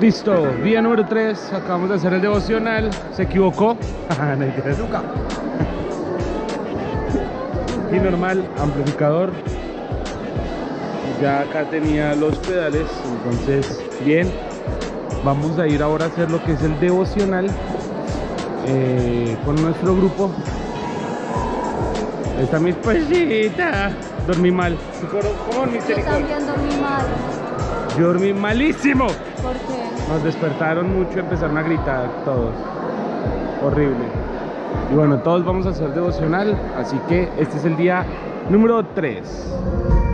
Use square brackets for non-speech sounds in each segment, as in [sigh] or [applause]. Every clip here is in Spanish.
Listo, día número 3, acabamos de hacer el devocional, se equivocó. [laughs] Luca. [laughs] y normal, amplificador. Ya acá tenía los pedales, entonces bien. Vamos a ir ahora a hacer lo que es el devocional eh, con nuestro grupo. Está mi esposita. Dormí mal. ¿Tú ¿Cómo, dormiste, Yo también dormí mal. Yo dormí malísimo. ¿Por qué? Nos despertaron mucho, empezaron a gritar todos. Horrible. Y bueno, todos vamos a hacer devocional, así que este es el día número 3.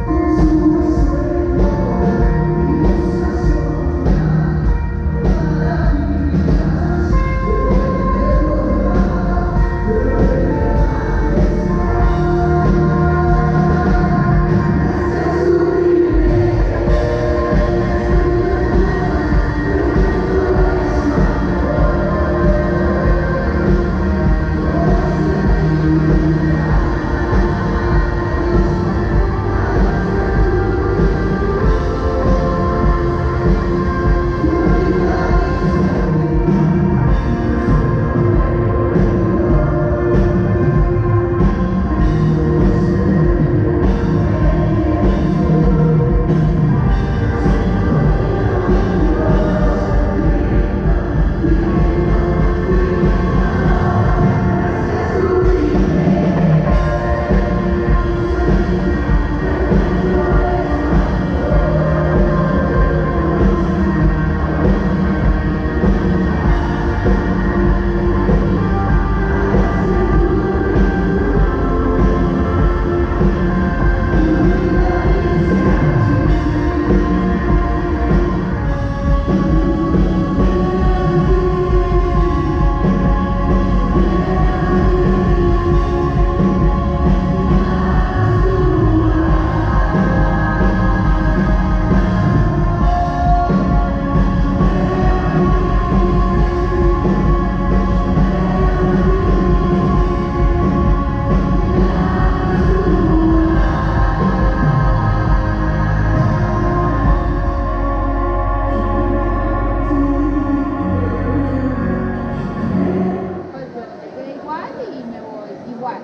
Igual.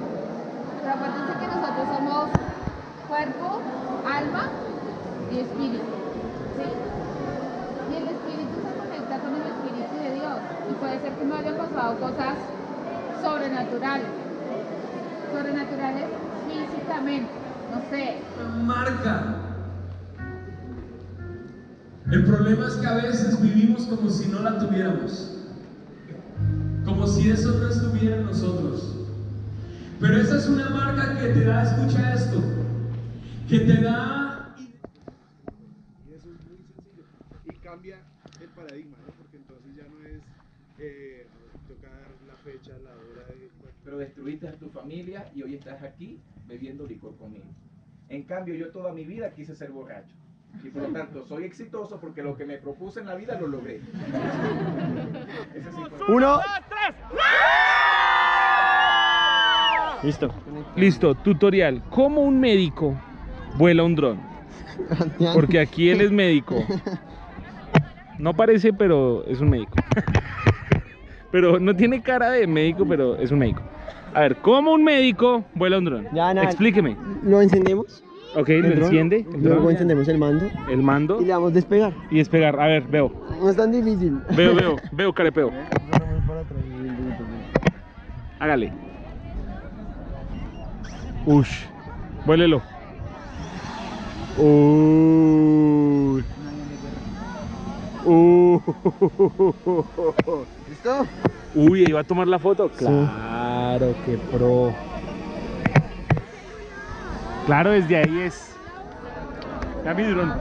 Pero acuérdense que nosotros somos cuerpo, alma y espíritu. ¿Sí? Y el espíritu se conecta con el espíritu de Dios. Y puede ser que no hayan pasado cosas sobrenaturales. Sobrenaturales físicamente. No sé, marca. El problema es que a veces vivimos como si no la tuviéramos. Como si eso no estuviera en nosotros. Pero esa es una marca que te da, escucha esto, que te da Y eso es muy sencillo. Y cambia el paradigma, ¿no? Porque entonces ya no es eh, tocar la fecha, la hora de. pero destruiste a tu familia y hoy estás aquí bebiendo licor conmigo. En cambio, yo toda mi vida quise ser borracho. Y por lo tanto, soy exitoso porque lo que me propuse en la vida lo logré. [laughs] Ese sí fue. Listo. Listo, tutorial. ¿Cómo un médico vuela un dron? Porque aquí él es médico. [laughs] No parece, pero es un médico. [laughs] Pero no tiene cara de médico, pero es un médico. A ver, ¿cómo un médico vuela un dron? Ya, nada. Explíqueme. Lo encendemos. Ok, el lo dron, enciende. el Luego dron, encendemos el mando el mando y le damos despegar. y despegar. A ver, veo. No es tan difícil. Veo, veo, veo, carepeo. [laughs] Hágale. Ush. Vuélelo. Uy. Uh. ¿Listo? Uy, ahí va a tomar la foto. Claro, que pro. Claro, desde ahí es. Ya mi dron.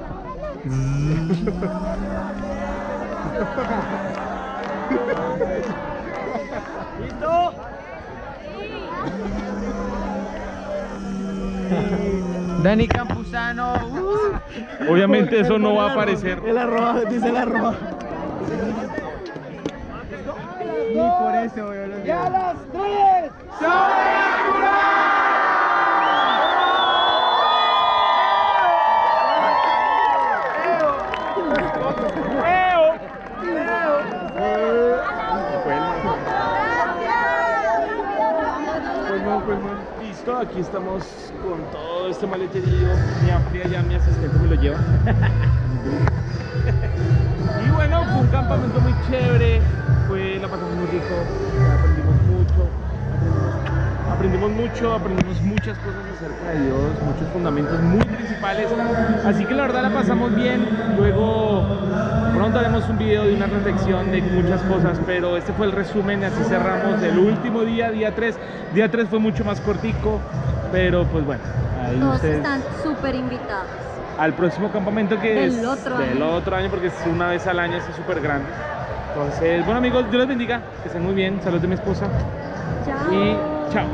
[laughs] Dani Campuzano. Obviamente eso no va a aparecer. El arroba, dice el arroba. Ni por eso, yo lo ¡Ya las tres! Listo, aquí estamos con todo este maleterío. Mi amplia ya mi asistente me lo lleva. [laughs] y bueno, fue un campamento muy chévere. Fue, la pasamos muy rico. Aprendimos mucho. Aprendimos, muchas cosas acerca de Dios, muchos fundamentos muy principales. Así que la verdad la pasamos bien. Luego pronto haremos un video de una reflexión de muchas cosas, pero este fue el resumen. Así cerramos el último día, día 3. Día 3 fue mucho más cortico, pero pues bueno, ahí Todos ustedes están súper invitados. al próximo campamento que Del es otro del año. otro año porque es una vez al año, es súper grande. Entonces, bueno amigos, Dios les bendiga, que estén muy bien, saludos de mi esposa Chao. y chao.